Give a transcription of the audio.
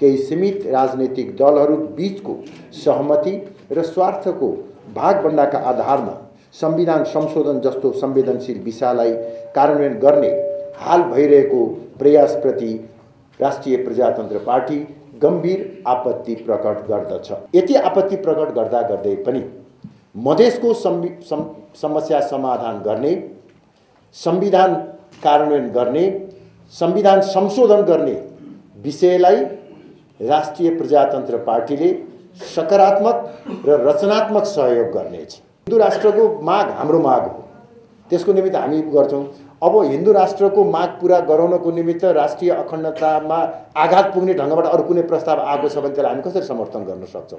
केही सीमित राजनैतिक दलहरू बिचको सहमति र स्वार्थको भागभन्डाका आधारमा संविधान संशोधन जस्तो संवेदनशील विषयलाई कार्यान्वयन गर्ने हाल भइरहेको प्रयासप्रति राष्ट्रिय प्रजातन्त्र पार्टी गम्भीर आपत्ति प्रकट गर्दछ। यति आपत्ति प्रकट गर्दा गर्दै पनि मधेसको समस्या समाधान गर्ने संविधान कार्यान्वयन गर्ने संविधान संशोधन गर्ने विषयलाई राष्ट्रिय प्रजातन्त्र पार्टीले सकारात्मक र रचनात्मक सहयोग गर्नेछ हिन्दू राष्ट्रको माग हाम्रो माग हो। त्यसको निमित्त हामी गर्छौँ। अब हिन्दू राष्ट्रको माग पुरा गराउनको निमित्त राष्ट्रिय अखण्डतामा आघात पुग्ने ढङ्गबाट अरू कुनै प्रस्ताव आएको छ भने त्यसलाई हामी कसरी समर्थन गर्न सक्छौँ?